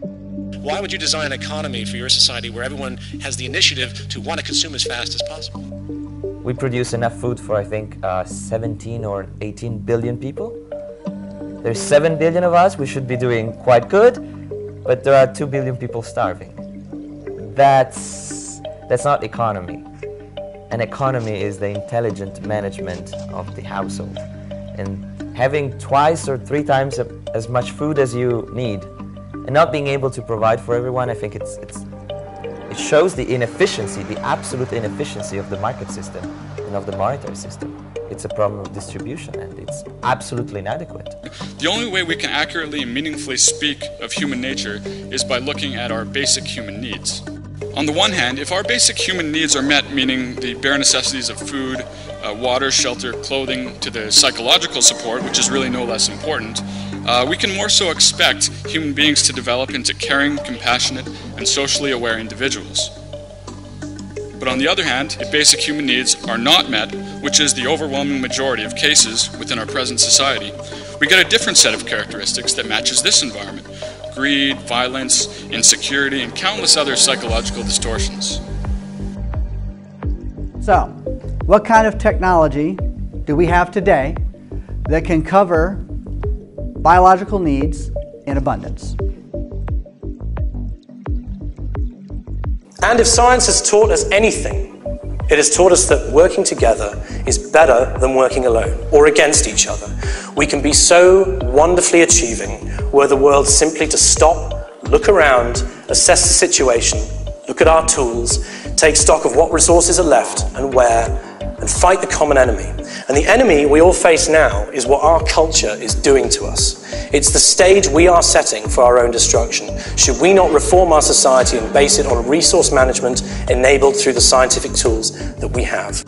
Why would you design an economy for your society where everyone has the initiative to want to consume as fast as possible? We produce enough food for, I think, uh, 17 or 18 billion people. There's 7 billion of us, we should be doing quite good, but there are 2 billion people starving. That's, that's not economy. An economy is the intelligent management of the household. And having twice or three times as much food as you need and not being able to provide for everyone, I think it's, it's, it shows the inefficiency, the absolute inefficiency of the market system and of the monetary system. It's a problem of distribution and it's absolutely inadequate. The only way we can accurately and meaningfully speak of human nature is by looking at our basic human needs. On the one hand, if our basic human needs are met, meaning the bare necessities of food, uh, water, shelter, clothing, to the psychological support, which is really no less important, uh, we can more so expect human beings to develop into caring, compassionate, and socially aware individuals. But on the other hand, if basic human needs are not met, which is the overwhelming majority of cases within our present society, we get a different set of characteristics that matches this environment, greed, violence, insecurity, and countless other psychological distortions. So, what kind of technology do we have today that can cover biological needs in abundance? And if science has taught us anything, it has taught us that working together is better than working alone or against each other. We can be so wonderfully achieving were the world simply to stop, look around, assess the situation, look at our tools, take stock of what resources are left and where, and fight the common enemy. And the enemy we all face now is what our culture is doing to us. It's the stage we are setting for our own destruction. Should we not reform our society and base it on resource management enabled through the scientific tools that we have?